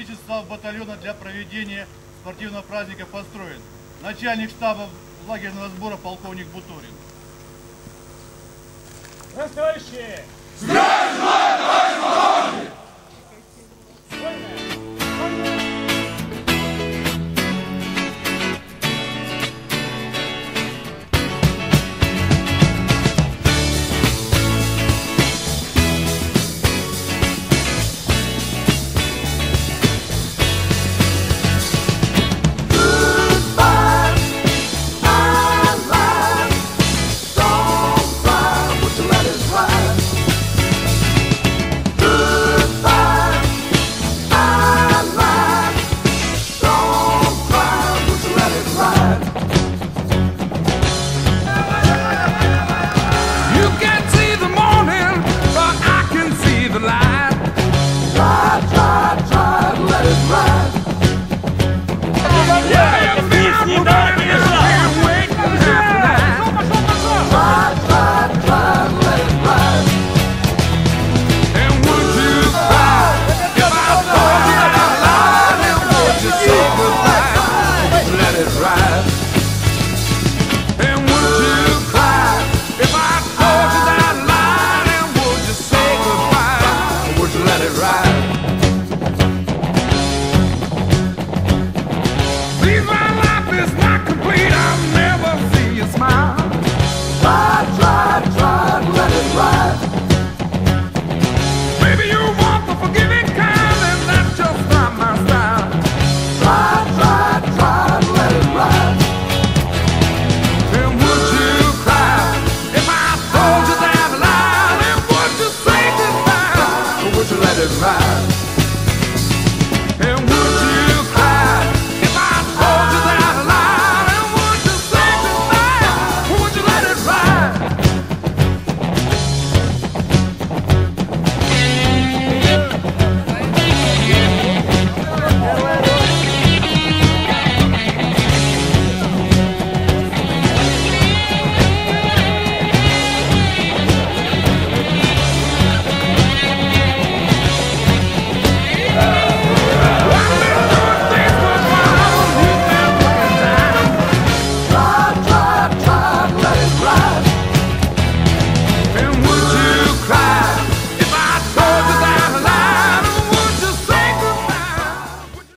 Личный состав батальона для проведения спортивного праздника построен. Начальник штаба лагерного сбора полковник Бутурин. Настоящие! Здравия желаю! to ride.